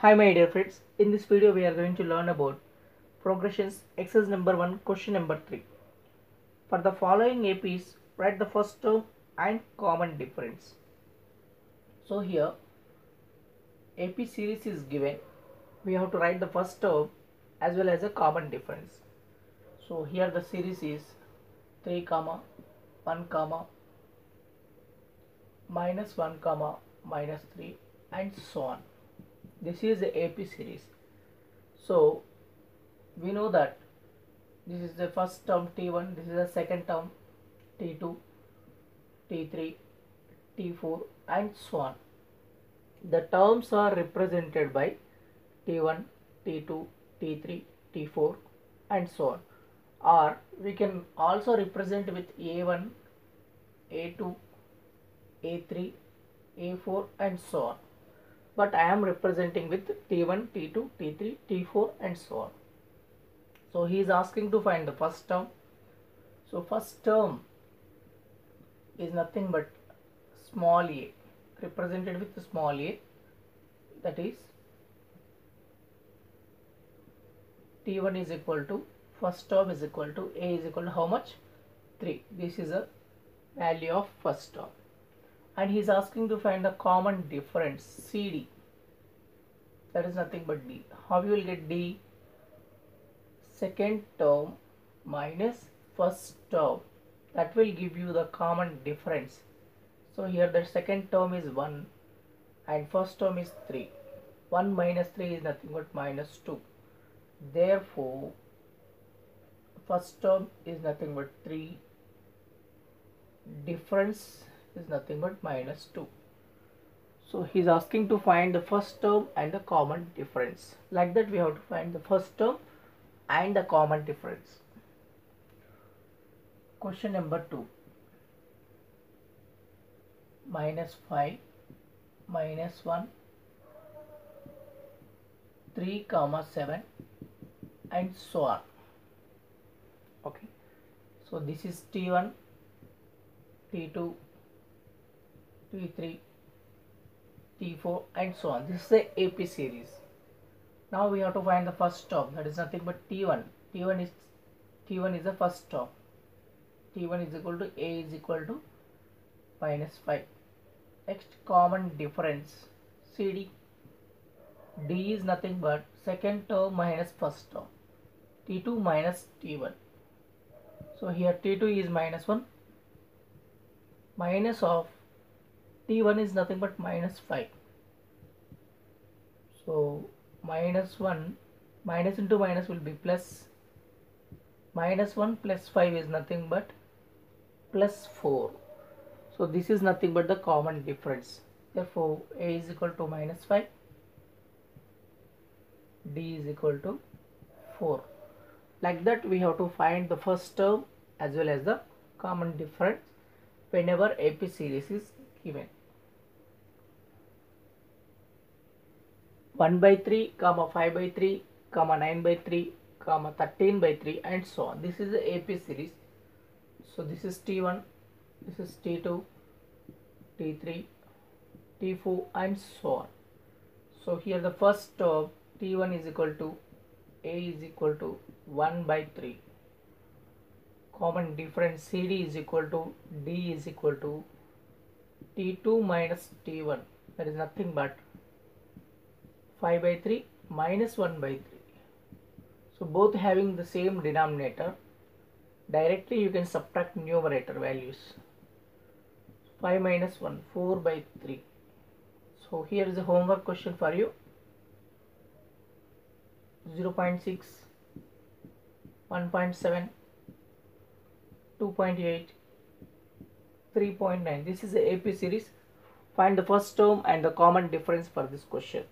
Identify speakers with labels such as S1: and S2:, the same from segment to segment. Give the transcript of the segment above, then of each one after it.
S1: Hi my dear friends, in this video we are going to learn about progressions exercise number 1 question number 3. For the following APs, write the first term and common difference. So here AP series is given, we have to write the first term as well as a common difference. So here the series is 3 comma 1 comma minus 1 comma minus 3 and so on this is the AP series. So we know that this is the first term T1 this is the second term T2 T3 T4 and so on. The terms are represented by T1 T2 T3 T4 and so on. Or we can also represent with A1 A2 A3 A4 and so on but I am representing with T1 T2 T3 T4 and so on. So he is asking to find the first term. So first term is nothing but small a represented with small a that is T1 is equal to first term is equal to a is equal to how much? 3 this is a value of first term and he is asking to find the common difference CD that is nothing but D. How you will get D? Second term minus first term. That will give you the common difference. So here the second term is 1 and first term is 3 1 minus 3 is nothing but minus 2 therefore first term is nothing but 3 difference is nothing but minus 2 so he's asking to find the first term and the common difference. Like that we have to find the first term and the common difference. Question number 2 minus 5 minus 1 3 comma 7 and so on. Okay. So this is t1 t2 t3 t4 and so on. This is the ap series. Now we have to find the first term that is nothing but t1 t1 is t1 is the first term t1 is equal to a is equal to minus 5 next common difference. Cd d. Is nothing but second term minus first term. T2 minus t1 so here t2 is minus 1 minus of t1 is nothing but minus 5 so minus 1 minus into minus will be plus minus 1 plus 5 is nothing but plus 4 so this is nothing but the common difference. Therefore a is equal to minus 5 d is equal to 4 like that we have to find the first term as well as the common difference whenever AP series is given 1 by 3 comma 5 by 3 comma 9 by 3 comma 13 by 3 and so on. This is the AP series. So this is T1 this is T2 T3 T4 and so on. So here the first term T1 is equal to A is equal to 1 by 3 common difference CD is equal to D is equal to T2 minus T1 that is nothing but 5 by 3 minus 1 by 3 so both having the same denominator directly you can subtract numerator values. 5 minus 1 4 by 3 so here is a homework question for you. 0.6 1.7 2.8 3.9 this is the AP series. Find the first term and the common difference for this question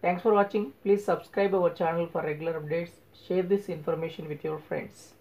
S1: thanks for watching. Please subscribe our channel for regular updates. Share this information with your friends